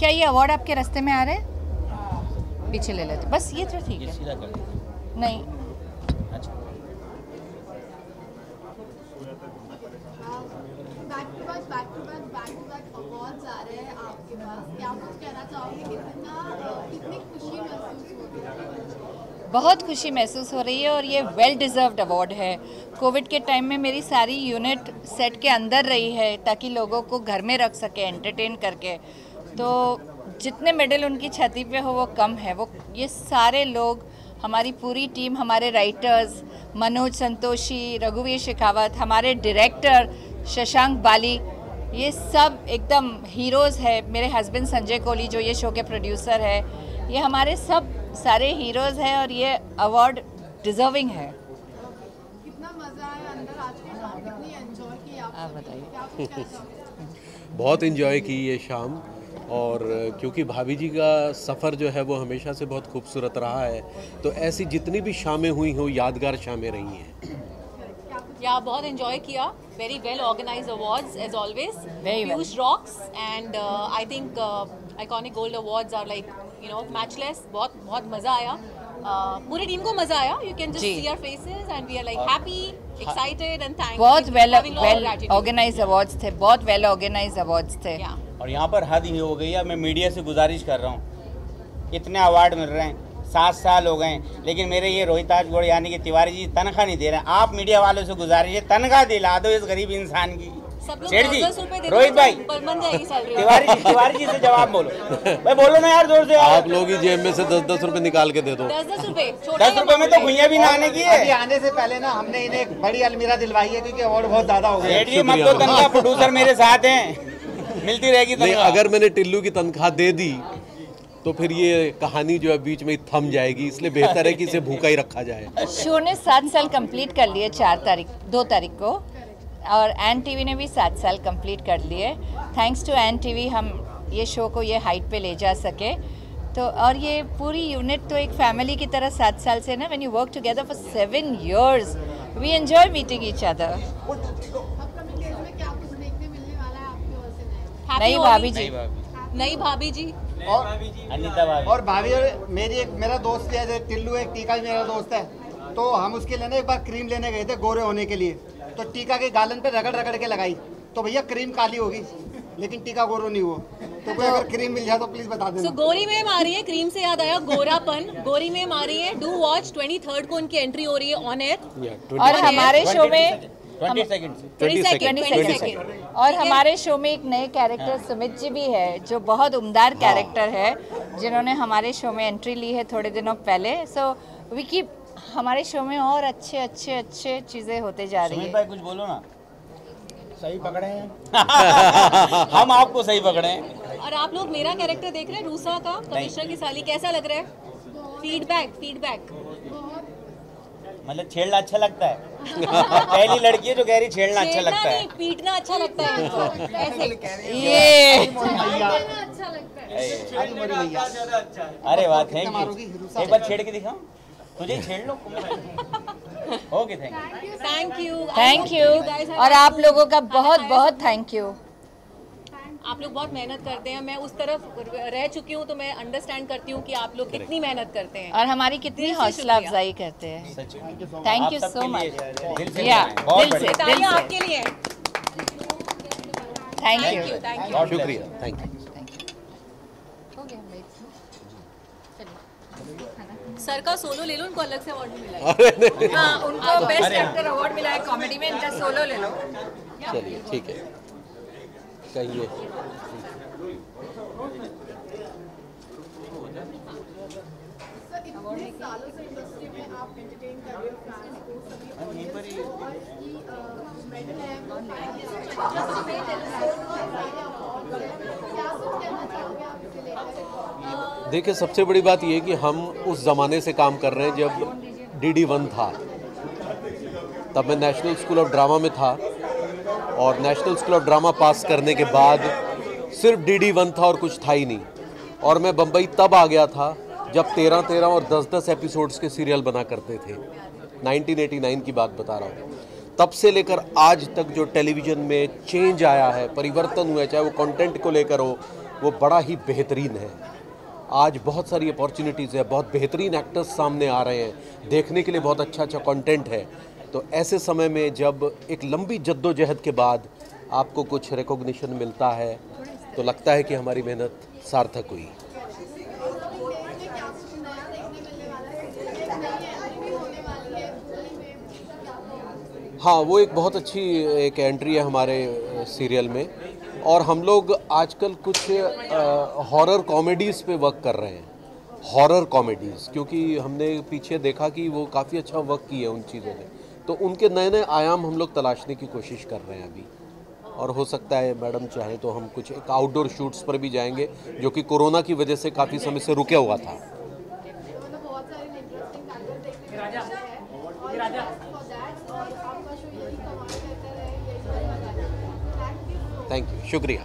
क्या ये अवार्ड आपके रास्ते में आ रहे हैं? पीछे ले लेते बस ये तो ठीक है। सीधा कर दीजिए नहीं। अच्छा। Back to back back to back back to back awards आ रहे हैं आपके पास। क्या कुछ कहना चाहोगे? कितना अ, कितनी खुशी महसूस हो रही है? बहुत खुशी महसूस हो रही है और ये वेल डिज़र्व्ड अवार्ड है। कोविड के टाइम में मेरी सारी यूनिट सेट के अंदर रही है ताकि लोगों को घर में रख सके एंटरटेन करके। तो जितने मेडल उनकी छाती पे हो वो कम है। वो ये सारे लोग हमारी पूरी टीम हमारे राइटर्स मनोज संतोषी रघुवीर शेखावत हमारे डायरेक्टर शशांक बाली ये सब एकदम हीरोज़ है। मेरे हस्बैंड संजय कोहली जो ये शो के प्रोड्यूसर है ये हमारे सब सारे हीरोज़ हैं और ये अवार्ड डिज़र्विंग है। कितना मज़ा आया अंदर आज के शाम कितनी एंजॉय की आप आप बताइए बहुत इन्जॉय की ये शाम। और क्योंकि भाभी जी का सफ़र जो है वो हमेशा से बहुत खूबसूरत रहा है तो ऐसी जितनी भी शामें हुई हों यादगार शामें रही हैं। या बहुत एंजॉय किया। Very well organise awards as always huge rocks and I think iconic gold awards are like you know matchless बहुत बहुत मज़ा आया। पूरी टीम को मज़ा आया। You can just see our faces and we are like happy excited and thank बहुत well organise awards थे। बहुत वेल ऑर्गेनाइज अवार्ड्स थे। और यहाँ पर हद ही हो गई है मैं मीडिया से गुजारिश कर रहा हूँ। इतने अवार्ड मिल रहे हैं सात साल हो गए हैं लेकिन मेरे ये रोहिताज गौड़ यानी कि तिवारी जी तनख्वाह नहीं दे रहे हैं। आप मीडिया वालों से गुजारिश है तनख्वाह दिला दो इस गरीब इंसान की। सेठ जी रोहित भाई पर बन जाएगी सैलरी तिवारी जी तिवारी जी से जवाब बोलो। भाई बोलो ना यार ज़ोर से आप लोग ही जेब में से दस दस रुपए निकाल के दे दो। दस दस रुपए दस रुपए में तो भुइया भी नहाने की अभी है आने से पहले ना हमने इन्हें एक बड़ी अलमीरा दिलवाई है क्योंकि अवार्ड बहुत ज़्यादा हो गए। सेठ जी मत दो तनख्वाह प्रोड्यूसर मेरे साथ हैं। मिलती रहेगी नहीं अगर मैंने टिल्लू की तनख्वाह दे दी तो फिर ये कहानी जो है बीच में ही थम जाएगी इसलिए बेहतर है कि इसे भूखा ही रखा जाए। शो ने सात साल कंप्लीट कर लिए चार तारीख दो तारीख को और एन टीवी ने भी सात साल कंप्लीट कर लिए। थैंक्स टू एन टीवी हम ये शो को ये हाइट पे ले जा सके। तो और ये पूरी यूनिट तो एक फैमिली की तरह सात साल से ना? When you work together for seven years we enjoy meeting each other upcoming days में क्या कुछ देखने मिलने वाला है आपकी ओर से नया Happy नहीं भाभी जी। नहीं भाभी जी। और अनिता भाभी। और भाभी और मेरी एक मेरा दोस्त है टिल्लू एक टीका भी मेरा दोस्त है। तो हम उसके लिए एक बार क्रीम लेने गए थे गोरे होने के लिए। तो टीका के गालन पे रगड़ रगड़ के लगाई। तो भैया क्रीम काली होगी लेकिन टीका गोरो नहीं हुआ। तो कोई अगर क्रीम मिल जाए तो प्लीज़ बता सो देना गोरी में आ रही है क्रीम से याद आया गोरापन। गोरी में आ रही है डू वॉच ट्वेंटी थर्ड को उनकी एंट्री हो रही है ऑन एयर और हमारे शो में ट्वेंटी सेकंड से ट्वेंटी सेकेंड 20 सेकंड और हमारे शो में एक नए कैरेक्टर सुमित जी भी है जो बहुत उम्दार कैरेक्टर है जिन्होंने हमारे शो में एंट्री ली है थोड़े दिनों पहले। सो वी कीप हमारे शो में और अच्छे अच्छे अच्छे चीज़ें होते जा रही है। भाई कुछ बोलो ना। सही पकड़े हैं। हम आपको सही पकड़े हैं। और आप लोग मेरा कैरेक्टर देख रहे हैं रूसा का कमिश्नर की साली कैसा लग रहा है? फीडबैक फीडबैक मतलब छेड़ना अच्छा लगता है। पहली लड़की है जो कह रही छेड़ना अच्छा लगता है। पीटना अच्छा लगता है इनको। ऐसे। ये। अच्छा लगता है अरे वाह थैंक यू एक बार छेड़ के दिखाओ तुझे छेड़ लो okay thank you thank you thank you और आप लोगों का बहुत बहुत थैंक यू आप लोग बहुत मेहनत करते हैं। मैं उस तरफ़ रह चुकी हूँ तो मैं अंडरस्टैंड करती हूँ कि आप लोग कितनी मेहनत करते हैं। और हमारी कितनी हौसला अफजाई करते हैं। थैंक यू सो मच आपके लिए थैंक यू शुक्रिया। थैंक यू सर का सोलो ले लो उनको अलग से अवार्ड मिला है। हाँ उनको बेस्ट एक्टर अवार्ड मिला है कॉमेडी में इनका सोलो ले लो। चलिए ठीक है। कहिए सर इतने सालों से इंडस्ट्री में आप एंटरटेन कर रहे हो देखिए सबसे बड़ी बात ये है कि हम उस ज़माने से काम कर रहे हैं जब डी डी वन था। तब मैं नेशनल स्कूल ऑफ़ ड्रामा में था। और नेशनल स्कूल ऑफ़ ड्रामा पास करने के बाद सिर्फ़ डी डी वन था और कुछ था ही नहीं। और मैं बम्बई तब आ गया था जब तेरह तेरह और दस दस एपिसोड्स के सीरियल बना करते थे। 1989 की बात बता रहा हूँ। तब से लेकर आज तक जो टेलीविज़न में चेंज आया है, परिवर्तन हुआ है, चाहे वो कंटेंट को लेकर हो, वो बड़ा ही बेहतरीन है। आज बहुत सारी अपॉर्चुनिटीज़ है, बहुत बेहतरीन एक्टर्स सामने आ रहे हैं। देखने के लिए बहुत अच्छा अच्छा कंटेंट है। तो ऐसे समय में जब एक लंबी जद्दोजहद के बाद आपको कुछ रिकॉग्निशन मिलता है तो लगता है कि हमारी मेहनत सार्थक हुई। क्या है है क्या हाँ वो एक बहुत अच्छी एक एंट्री है हमारे सीरियल में। और हम लोग आजकल कुछ हॉरर कॉमेडीज़ पे वर्क कर रहे हैं। हॉरर कॉमेडीज़ क्योंकि हमने पीछे देखा कि वो काफ़ी अच्छा वर्क किए उन चीज़ों ने। तो उनके नए नए आयाम हम लोग तलाशने की कोशिश कर रहे हैं अभी। और हो सकता है मैडम चाहे तो हम कुछ एक आउटडोर शूट्स पर भी जाएँगे, जो कि कोरोना की वजह से काफ़ी समय से रुके हुआ था। थैंक यू शुक्रिया।